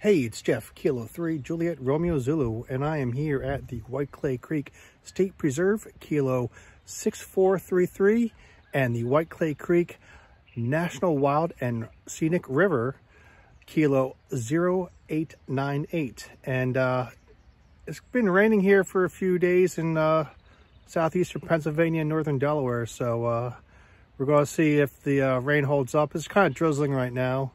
Hey, it's Jeff, Kilo 3, Juliet Romeo Zulu, and I am here at the White Clay Creek State Preserve, Kilo 6433, and the White Clay Creek National Wild and Scenic River, Kilo 0898. And uh, it's been raining here for a few days in uh, southeastern Pennsylvania and northern Delaware, so uh, we're going to see if the uh, rain holds up. It's kind of drizzling right now.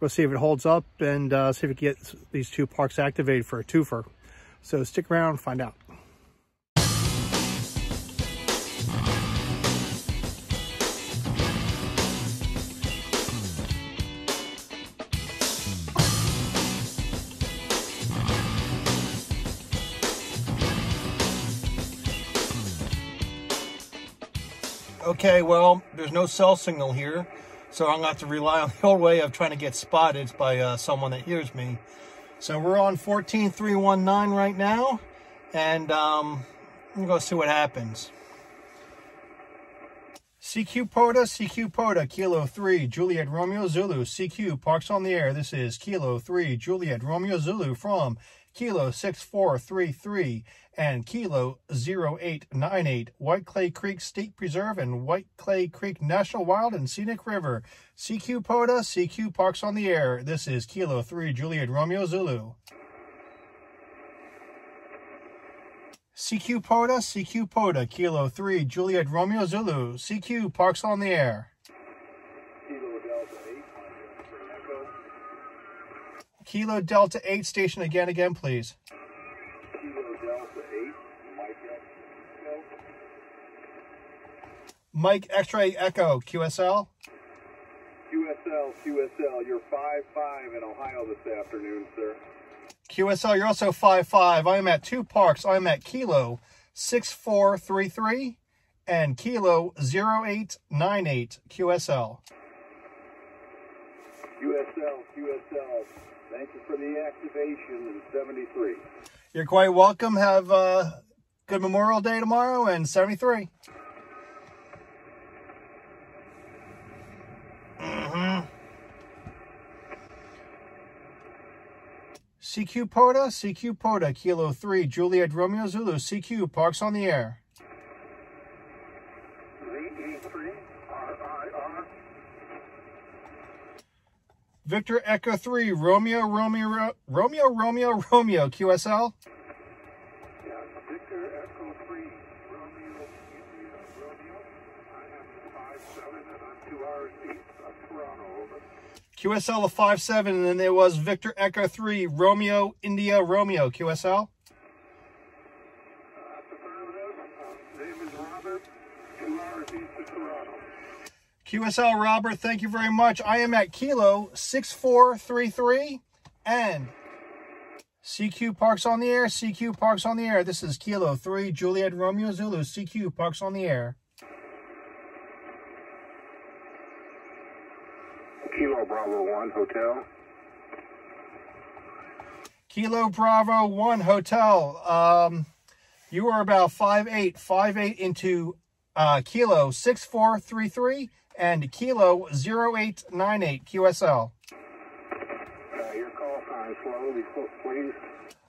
We'll see if it holds up and uh, see if we can get these two parks activated for a twofer. So stick around find out. Okay, well, there's no cell signal here. So I'm going to have to rely on the old way of trying to get spotted by uh, someone that hears me. So we're on 14319 right now. And um, I'm going to see what happens. CQ POTA, CQ POTA, Kilo 3, Juliet Romeo Zulu, CQ, Parks on the Air. This is Kilo 3, Juliet Romeo Zulu from Kilo 6433 and Kilo 0898, White Clay Creek State Preserve and White Clay Creek National Wild and Scenic River. CQ POTA, CQ Parks on the Air. This is Kilo 3, Juliet Romeo Zulu. CQ POTA, CQ POTA, Kilo 3, Juliet Romeo Zulu, CQ Parks on the Air. Kilo Delta 8 station again, again, please. Kilo Delta 8, Mike Echo. Mike X-Ray Echo, QSL. QSL, QSL, you're 5-5 in Ohio this afternoon, sir. QSL, you're also 5-5. I am at two parks. I am at Kilo 6433 and Kilo 0898 QSL. QSL, QSL, thank you for the activation in 73. You're quite welcome. Have a good Memorial Day tomorrow and 73. Mm-hmm. CQ POTA, CQ POTA, Kilo 3, Juliet Romeo Zulu, CQ, Parks on the Air. Victor Echo 3, Romeo, Romeo, Romeo, Romeo, Romeo, QSL. Yeah, Victor Echo 3, Romeo, Romeo. I am 5-7 and I'm 2 hours east of Toronto, over. QSL of 5'7", and then there was Victor Echo 3, Romeo, India, Romeo, QSL. Uh, name is Robert, 2 hours east of Toronto. QSL Robert, thank you very much. I am at Kilo 6433 and CQ Parks on the Air, CQ Parks on the Air. This is Kilo 3, Juliet Romeo Zulu, CQ Parks on the Air. Kilo Bravo 1 Hotel. Kilo Bravo 1 Hotel. Um, you are about 5'8", 5'8 into uh, Kilo 6433 and Kilo 0898 QSL. Uh, your call sign slowly, please.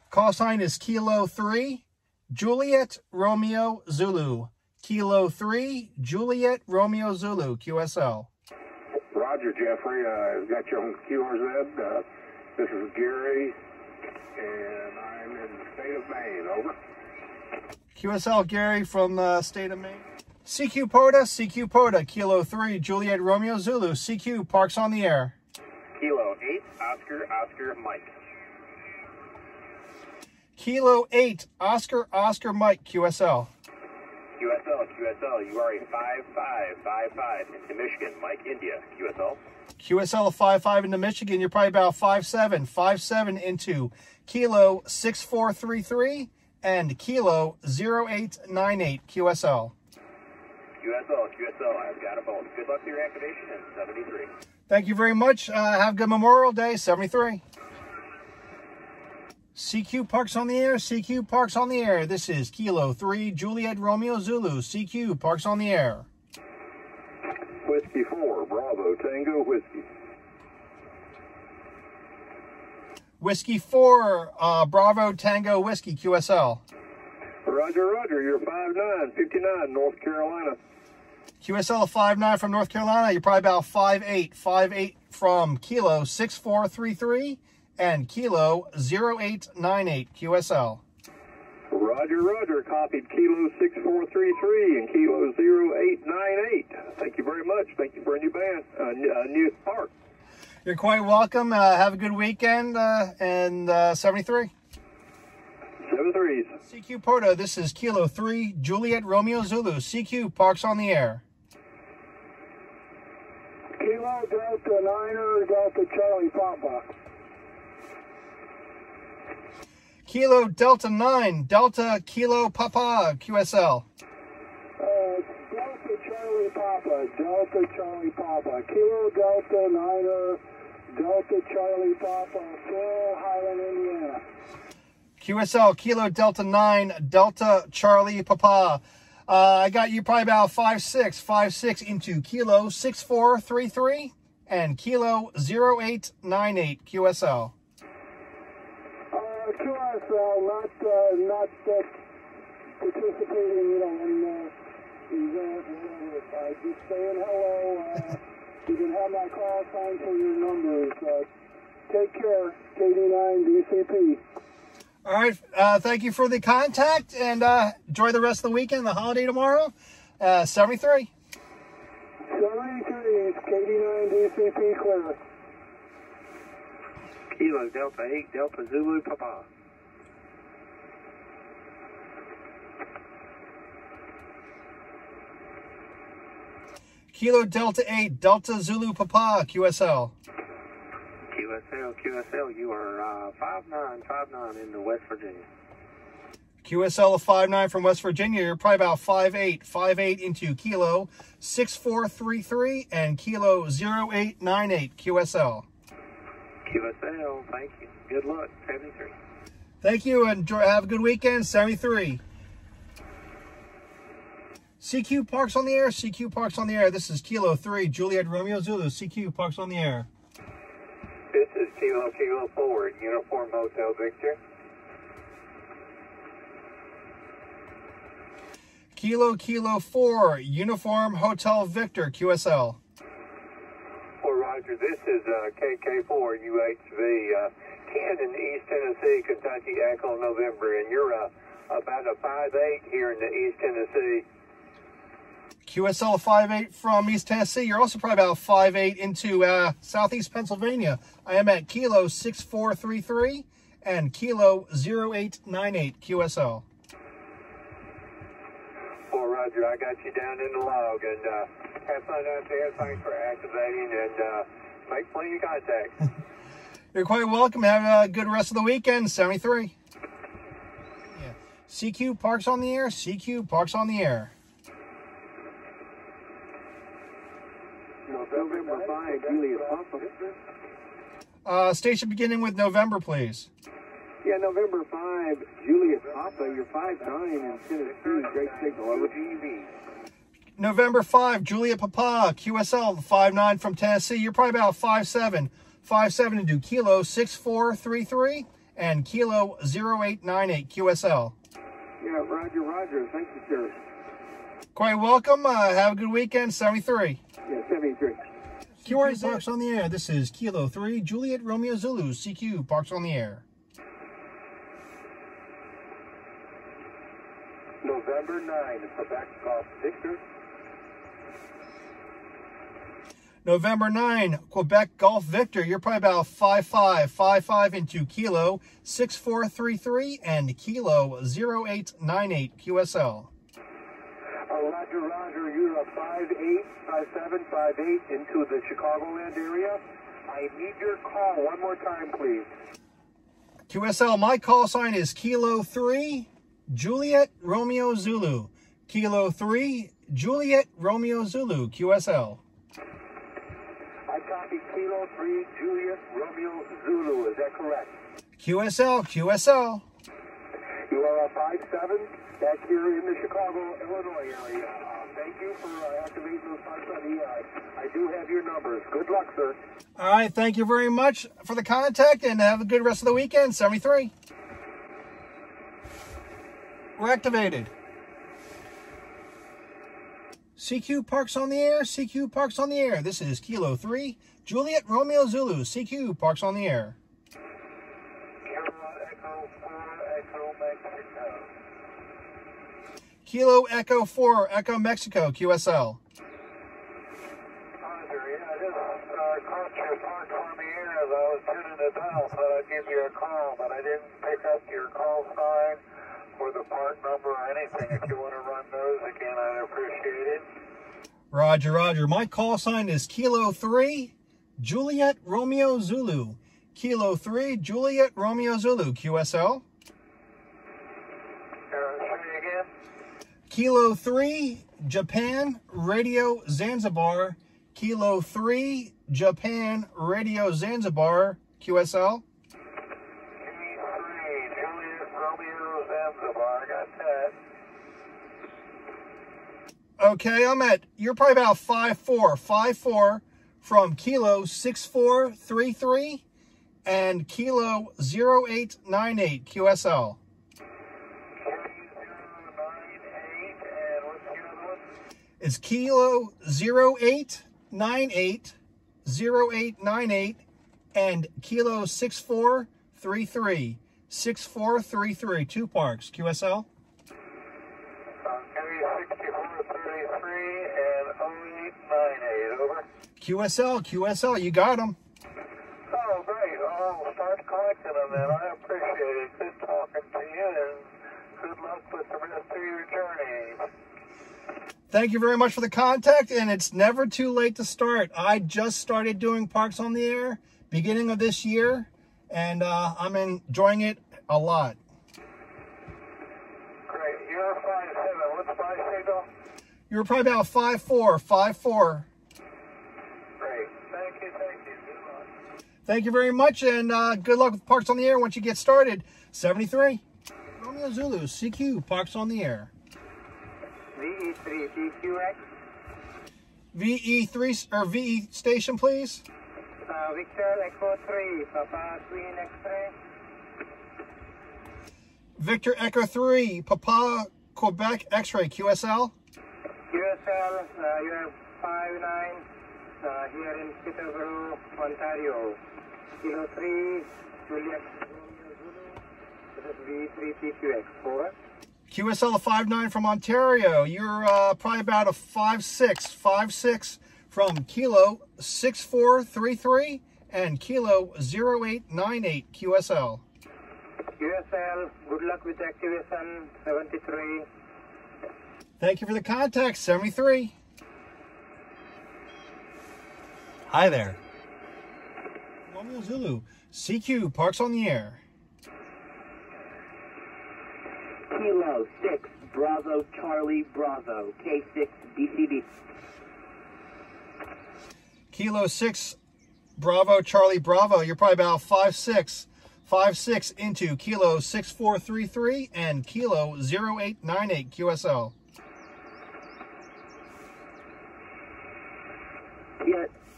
Call sign is Kilo 3, Juliet Romeo Zulu. Kilo 3, Juliet Romeo Zulu, QSL. Roger, Jeffrey. Uh, I've got you on QRZ. Uh, this is Gary, and I'm in the state of Maine. Over. QSL Gary from the state of Maine. CQ POTA, CQ POTA, Kilo 3, Juliet Romeo Zulu, CQ Parks on the Air. Kilo 8, Oscar, Oscar, Mike. Kilo 8, Oscar Oscar Mike, QSL. QSL, QSL, you are a 5-5, 5-5 into Michigan. Mike, India. QSL. QSL of 5'5 into Michigan, you're probably about 5'7, 5'7 into Kilo 6433 and Kilo 0898 QSL. QSL, QSL, I've got a both. Good luck to your activation in 73. Thank you very much. Uh, have a good Memorial Day, 73. CQ Parks on the air, CQ Parks on the air. This is Kilo 3, Juliet Romeo Zulu, CQ Parks on the air. Whiskey 4, Bravo, Tango, Whiskey. Whiskey 4, uh, Bravo Tango Whiskey, QSL. Roger, Roger, you're 5'9", 59, North Carolina. QSL 5'9 from North Carolina. You're probably about 5'8, 5'8 from Kilo 6433 and Kilo 0898 QSL. Roger, Roger, copied Kilo 6433 and Kilo 0898. Thank you very much. Thank you for a new band, uh, uh, new park. You're quite welcome. Uh, have a good weekend uh, and uh, 73. Seven threes. CQ POTA, this is Kilo 3, Juliet Romeo Zulu. CQ Parks on the air. Kilo Delta Niner Delta Charlie Papa. Kilo Delta 9, Delta Kilo Papa QSL. Uh, Delta Charlie Papa, Delta Charlie Papa, Kilo Delta Niner, Delta Charlie Papa, Floral Highland, Indiana. QSL Kilo Delta 9, Delta Charlie Papa. Uh, I got you probably about 5'6, 5'6 into Kilo 6433 and Kilo 0898 QSL. Uh, QSL, not, uh, not uh, participating, you know, in uh, event. Uh, just saying hello. Uh, you can have my call sign for your numbers. Uh, take care, KD9 DCP. All right. Uh, thank you for the contact and uh, enjoy the rest of the weekend, the holiday tomorrow. Uh, 73. 73, KD9 DCP clear. Kilo Delta 8 Delta Zulu Papa. Kilo Delta 8, Delta Zulu Papa QSL. QSL, QSL, you are uh, 59, 59 into West Virginia. QSL of 5'9 from West Virginia. You're probably about 5'8, 5'8 into Kilo 6433 and Kilo 0898 QSL. QSL, thank you. Good luck, 73. Thank you and have a good weekend. 73. CQ Parks on the air. CQ Parks on the air. This is Kilo 3, Juliet Romeo Zulu. CQ Parks on the air. Kilo Kilo Forward, Uniform Hotel Victor. Kilo Kilo 4, Uniform Hotel Victor QSL. Well, Roger, this is uh, KK4 UHV, uh, 10 in East Tennessee, Kentucky, Echo November, and you're uh, about a five eight here in the East Tennessee. QSL of 5'8 from East Tennessee. You're also probably about 5'8 into uh, Southeast Pennsylvania. I am at Kilo 6433 and Kilo 0898 QSL. Well, Roger, I got you down in the log, and uh, have fun out there. Thanks for activating, and uh, make plenty of contact. You're quite welcome. Have a good rest of the weekend. 73. Yeah. CQ Parks on the air. CQ Parks on the air. November 5, Julius Papa. Uh, station beginning with November, please. Yeah, November 5, Julius Papa, you're five 5'9 in Tennessee. Great signal, over. November 5, Julia Papa, QSL 5'9 from Tennessee. You're probably about 5'7. 5'7 into Kilo 6433 and Kilo 0898 QSL. Yeah, Roger, Roger. Thank you, sir. Quite welcome. Uh, have a good weekend. 73. Yeah, 73. QRA Parks on the air. This is Kilo 3, Juliet Romeo Zulu, CQ Parks on the air. November 9, Quebec Golf Victor. November 9, Quebec Golf Victor. You're probably about 5'5, 5'5 into Kilo 6433 and Kilo 0898 QSL. Uh, Roger, Roger, you're a 5'8, 5'7, 5'8 into the Chicagoland area. I need your call one more time, please. QSL, my call sign is Kilo 3, Juliet Romeo Zulu. Kilo 3, Juliet Romeo Zulu, QSL. I copy Kilo 3, Juliet Romeo Zulu. Is that correct? QSL, QSL. You are a five seven back here in the Chicago, Illinois area. Uh, thank you for uh, activating those parts on the uh, I do have your numbers. Good luck, sir. All right, thank you very much for the contact and have a good rest of the weekend. 73. We're activated. CQ Parks on the air. CQ Parks on the air. This is Kilo 3, Juliet Romeo Zulu. CQ Parks on the air. Kilo Echo 4 Echo Mexico. Kilo Echo 4, Echo Mexico, QSL. Roger, yeah, I just uh, caught your park on the air as I was tuning it down. Thought I'd give you a call, but I didn't pick up your call sign or the part number or anything. If you want to run those again, I'd appreciate it. Roger, Roger. My call sign is Kilo 3, Juliet Romeo Zulu. Kilo 3, Juliet Romeo Zulu, QSL. Uh, say again? Kilo 3, Japan Radio Zanzibar. Kilo 3, Japan Radio Zanzibar, QSL. G3, Juliet Romeo Zanzibar. Got that. Okay, I'm at, you're probably about 5'4", 5'4", from Kilo 6433 and Kilo 0898, QSL. K098, and what's the other one? It's Kilo 0898, 0898, and Kilo 6433, 6433, two parks, QSL. 6433 and 0898, over. QSL, QSL, you got them. Oh, great. I'll start collecting them then. I appreciate it. Good talking to you, and good luck with the rest of your journey. Thank you very much for the contact, and it's never too late to start. I just started doing Parks on the Air beginning of this year, and uh, I'm enjoying it a lot. Great. You're 5'7". What's my signal? You're probably about 5'4", 5'4". Great. Thank you, thank you. Good luck. Thank you very much, and uh, good luck with Parks on the Air once you get started. 73. Romeo Zulu, CQ, Parks on the Air. VE3 PQX, VE3 or VE station, please. uh, Victor Echo 3, Papa Queen X-ray. Victor Echo 3, Papa Quebec X-ray QSL. QSL, uh, you have 5'9", uh, here in Peterborough, Ontario. Kilo 3, Juliet Romeo Zulu. This is V3 PQX. Over. QSL 5'9 from Ontario. You're uh, probably about a 5'6, 5'6 from Kilo 6433 and Kilo 0898 QSL. QSL, good luck with activation 73. Thank you for the contact, 73. Hi there. Romeo Zulu, CQ, Parks on the Air. Kilo 6, Bravo Charlie Bravo, K6 BCB. Kilo 6, Bravo, Charlie Bravo. You're probably about 5'6", 5'6 into Kilo 6433 and Kilo 0898 QSL.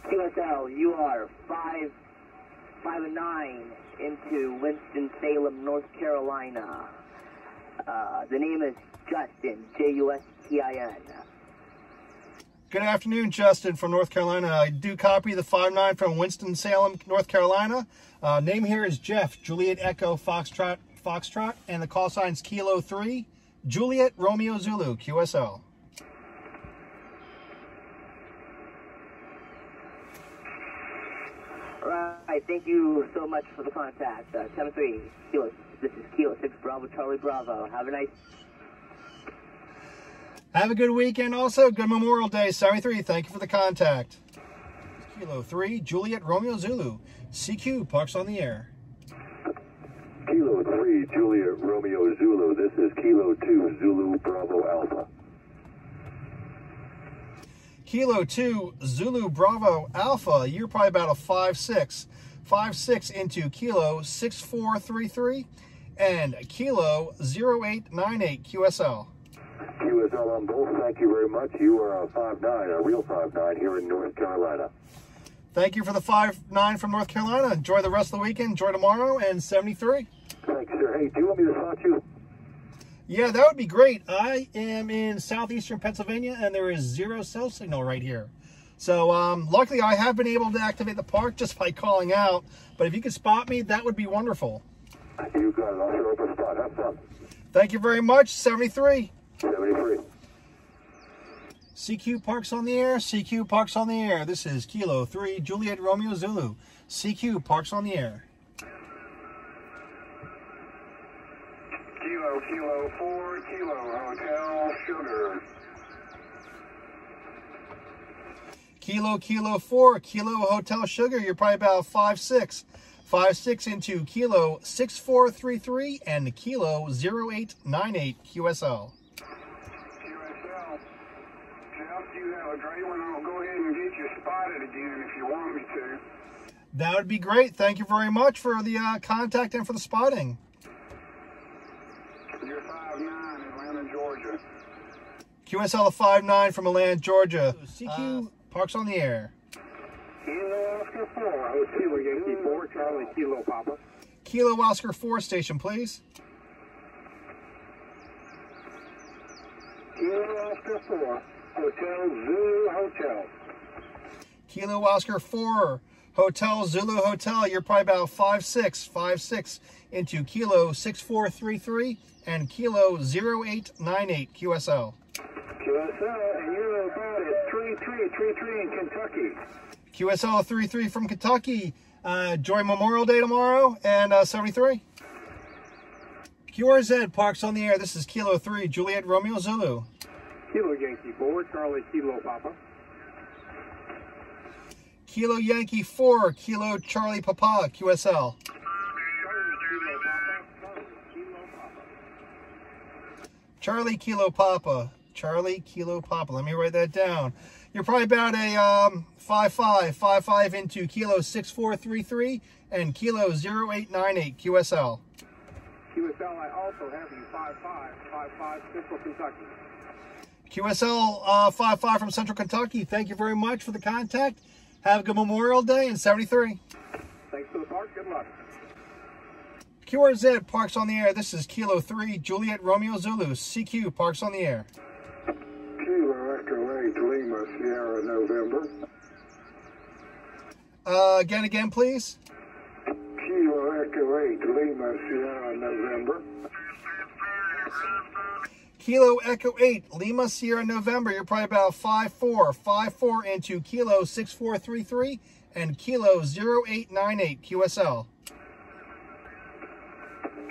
QSL, you are 5, 5 and 9 into Winston-Salem, North Carolina. Uh, the name is Justin, J-U-S-T-I-N. Good afternoon, Justin from North Carolina. I do copy the five nine from Winston-Salem, North Carolina. Uh, name here is Jeff, Juliet Echo Foxtrot, Foxtrot, and the call sign's Kilo 3, Juliet Romeo Zulu, QSL. All right, thank you so much for the contact. Uh, 7-3, Kilo, this is Kilo 6, Bravo Charlie Bravo. Have a nice Have a good weekend also. Good Memorial Day, 73. Thank you for the contact. Kilo 3, Juliet Romeo Zulu, CQ, Parks on the Air. Kilo 3, Juliet Romeo Zulu. This is Kilo 2, Zulu Bravo Alpha. Kilo 2, Zulu Bravo Alpha. You're probably about a 5'6", 56 into Kilo 6433 and Kilo 0898 QSL. QSL on both, thank you very much. You are a 5'9", a real 5'9", here in North Carolina. Thank you for the 5-9 from North Carolina. Enjoy the rest of the weekend. Enjoy tomorrow and 73. Thanks, sir. Hey, do you want me to slot you? Yeah, that would be great. I am in southeastern Pennsylvania and there is zero cell signal right here. So um, luckily I have been able to activate the park just by calling out. But if you could spot me, that would be wonderful. You got it. I'll show up a spot. Have fun. Thank you very much. 73. 73. CQ Parks on the air. CQ Parks on the air. This is Kilo 3 Juliet Romeo Zulu. CQ Parks on the air. Kilo, Kilo 4, Kilo Hotel Sugar. Kilo Kilo 4, Kilo Hotel Sugar. You're probably about 5'6". 5'6 into Kilo 6433 and Kilo 0898 QSL. QSL. Jeff, you have a great one. I'll go ahead and get you spotted again if you want me to. That would be great. Thank you very much for the uh, contact and for the spotting. You're 5'9", Atlanta, Georgia. QSL 59 from Atlanta, Georgia. CQ Parks on the air. Kilo Oscar 4, Kilo Yankee hmm. 4, Charlie Kilo Papa. Kilo Oscar 4 station, please. Kilo Oscar 4, Hotel Zulu Hotel. Kilo Oscar 4, Hotel Zulu Hotel. You're probably about 5'6", 5'6 into Kilo 6433 and Kilo 0898 QSL. QSL, and you're about at 3333 in Kentucky. QSL 33 from Kentucky. Uh, enjoy Memorial Day tomorrow and uh, 73. QRZ Parks on the air. This is Kilo 3, Juliet Romeo Zulu. Kilo Yankee 4, Charlie Kilo Papa. Kilo Yankee 4, Kilo Charlie Papa, QSL. Charlie Kilo Papa. Charlie Kilo Papa. Let me write that down. You're probably about a um, 5'5", 5'5 into Kilo 6433 and Kilo 0898 QSL. QSL, I also have you 5'5", 5'5 Central Kentucky. QSL uh, 55 from Central Kentucky. Thank you very much for the contact. Have a good Memorial Day in 73. Thanks for the park. Good luck. QRZ Parks on the Air. This is Kilo 3, Juliet Romeo Zulu. CQ Parks on the Air. Echo 8 Lima Sierra November. Uh, again, again, please. Kilo Echo 8 Lima Sierra November. Kilo Echo 8, Lima Sierra November. You're probably about 5'4", 5'4 into Kilo 6433 and Kilo 0898 QSL.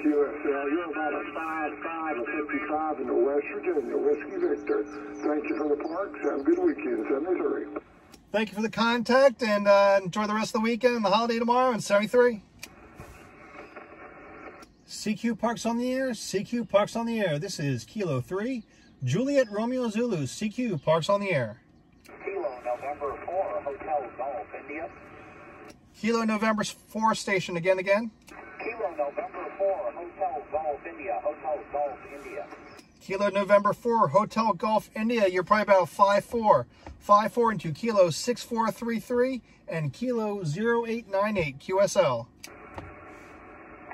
QSL, you're about a 5'5", a 55 in the West Virginia Whiskey Victor. Thank you for the parks. Have a good weekend, 73. Thank you for the contact and uh, enjoy the rest of the weekend and the holiday tomorrow in 73. CQ Parks on the Air, CQ Parks on the Air. This is Kilo 3, Juliet Romeo Zulu, CQ Parks on the Air. Kilo November 4 Hotel Golf India. Kilo November 4 station again, again. Kilo November 4 Hotel Golf India. Hotel Golf India. Kilo November 4, Hotel Golf India. You're probably about 5'4", 5'4 into Kilo 6433 and Kilo 0898 QSL.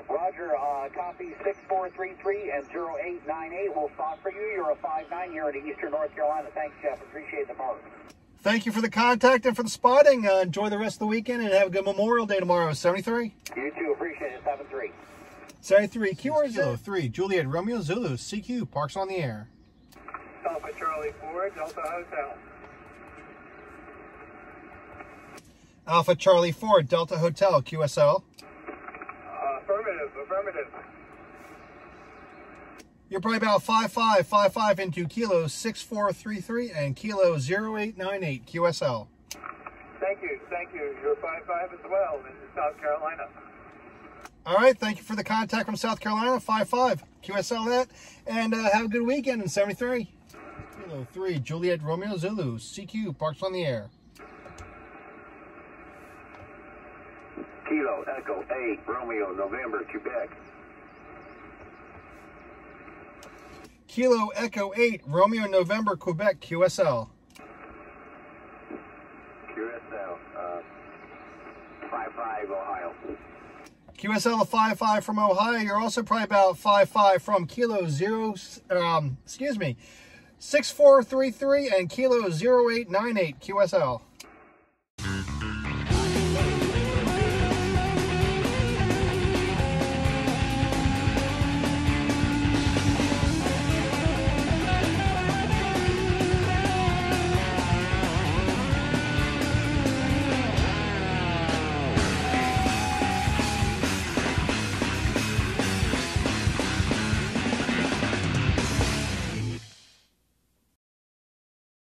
Roger, uh, copy 6433 and 0898 will stop for you. You're a 5'9", you're in Eastern North Carolina. Thanks, Jeff. Appreciate the park. Thank you for the contact and for the spotting. Uh, enjoy the rest of the weekend and have a good Memorial Day tomorrow. 73. You too. Appreciate it. 7-3. 73, QRZ 3, Juliet Romeo Zulu, CQ, Parks on the Air. Alpha Charlie 4 Delta Hotel. Alpha Charlie 4, Delta Hotel, QSL. You're probably about 5'5", 5'5 into Kilo 6433 and Kilo 0898 QSL. Thank you, thank you. You're 5'5 as well in South Carolina. All right, thank you for the contact from South Carolina, 5'5", QSL that, and uh, have a good weekend in 73. Kilo 3, Juliet Romeo Zulu, CQ, Parks on the Air. Kilo Echo 8, Romeo, November, Quebec. Kilo Echo 8, Romeo November, Quebec, QSL. QSL, uh, 55, Ohio. QSL 55 from Ohio. You're also probably about 55 from Kilo 0, um, excuse me, 6433 and Kilo 0898 QSL.